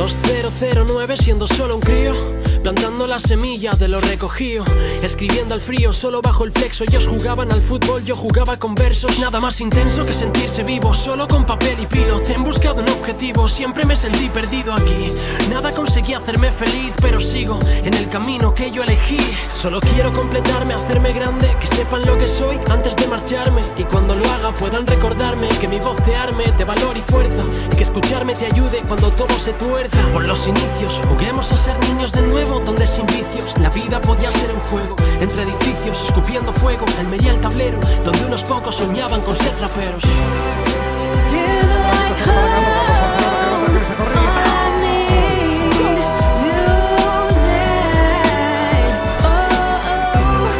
2009 siendo solo un crío Plantando las semillas de lo recogido Escribiendo al frío solo bajo el flexo. Ellos jugaban al fútbol, yo jugaba con versos. Nada más intenso que sentirse vivo Solo con papel y pilote En busca de un objetivo Siempre me sentí perdido aquí. Nada conseguí hacerme feliz Pero sigo en el camino que yo elegí. Solo quiero completarme, hacerme grande Que sepan lo que soy antes de marcharme. Y cuando lo haga puedan recordarme Que mi voz te arme de valor y fuerza Que escucharme te ayude cuando todo se tuerza. Por los inicios, juguemos a ser niños de nuevo Donde sin vicios la vida podía ser un juego Entre edificios, escupiendo fuego El mería el tablero, donde unos pocos soñaban con ser raperos Feels like home. All I need, music. Oh,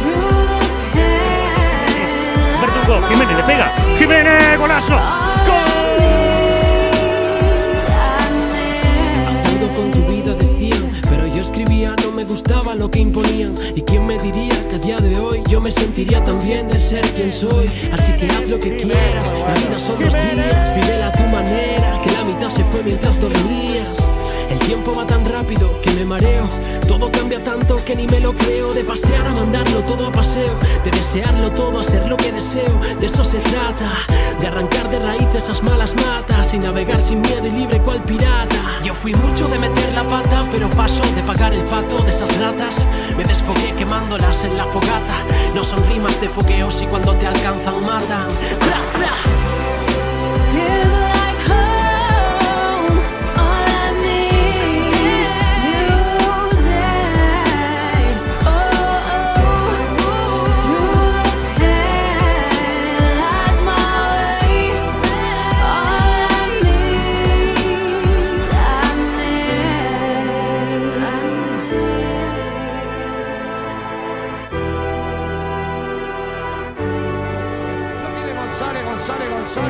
through the pain. Verdugo, Jiménez le pega. Jiménez, golazo. Diría que a día de hoy Yo me sentiría tan bien de ser quien soy Así que haz lo que quieras La vida son dos días, vívela a tu manera Que la mitad se fue mientras dormías el tiempo va tan rápido que me mareo. Todo cambia tanto que ni me lo creo. De pasear a mandarlo todo a paseo. De desearlo todo a ser lo que deseo. De eso se trata. De arrancar de raíz esas malas matas. Y navegar sin miedo y libre cual pirata. Yo fui mucho de meter la pata, pero paso de pagar el pato No son rimas de fogueos y cuando te alcanzan matan.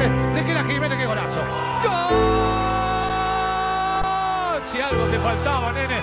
González. Le queda Jiménez, qué golazo. ¡Gol! Si algo te faltaba, nene.